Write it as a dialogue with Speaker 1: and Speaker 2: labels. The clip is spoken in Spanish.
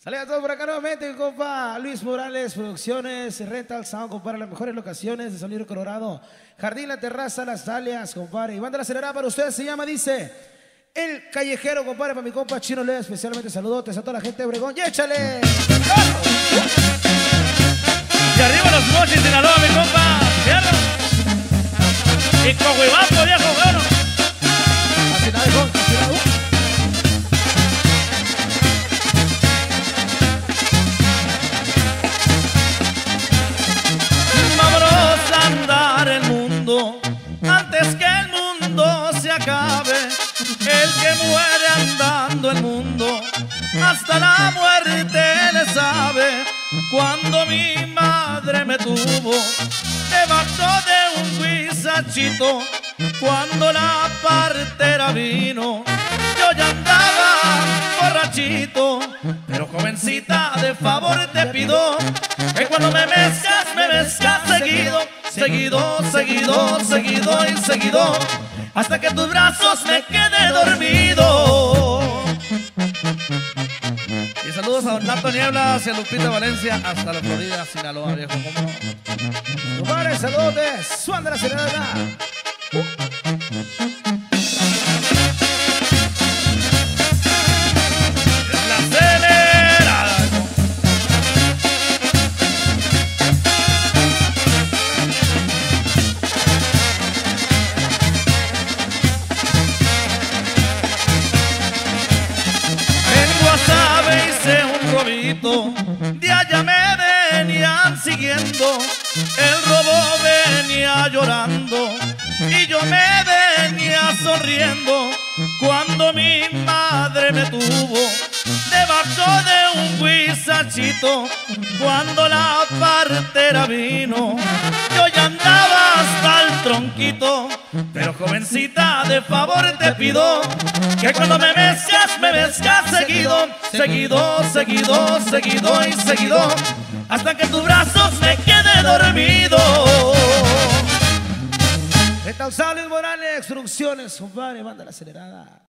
Speaker 1: Saludos a todos por acá nuevamente, compa. Luis Morales, Producciones, Rental Sound, compadre, las mejores locaciones de San Luis Colorado. Jardín, la terraza, las alias, compadre. Y banda acelerada para ustedes se llama, dice, El Callejero, compadre, para mi compa Chino Lea, especialmente saludotes a toda la gente de Obregón. ¡Y échale!
Speaker 2: Y arriba los mochis, Sinaloa, mi compa. Fierro. Y Coahuilapo, viejo, que muere andando el mundo hasta la muerte le sabe. Cuando mi madre me tuvo debajo de un guisachito, cuando la partera vino, yo ya andaba borrachito. Pero jovencita, de favor te pido que cuando me mezcas, me mezcas seguido, seguido, seguido, seguido y seguido, hasta que tus brazos me quede dormido. Y saludos a Don Nato Niebla hacia Lupita Valencia hasta la Florida, Sinaloa, viejo. ¿cómo no?
Speaker 1: Suan de la acelerada.
Speaker 2: De allá me venían siguiendo, el robo venía llorando. Y yo me venía sonriendo. Cuando mi madre me tuvo debajo de un guisachito, cuando la partera vino, yo ya andaba hasta el tronquito, jovencita de favor te pido que cuando me mezcas, me mezcas seguido, seguido, seguido, seguido y seguido, hasta que tus brazos me quede dormido.
Speaker 1: Sound, Luis Morales, Producciones, compadre, banda la acelerada.